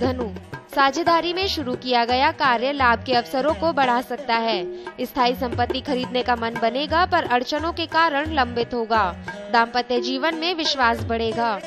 धनु, साझेदारी में शुरू किया गया कार्य लाभ के अवसरों को बढ़ा सकता है। स्थायी संपत्ति खरीदने का मन बनेगा, पर अड़चनों के कारण लंबित होगा। दाम्पत्य जीवन में विश्वास बढ़ेगा।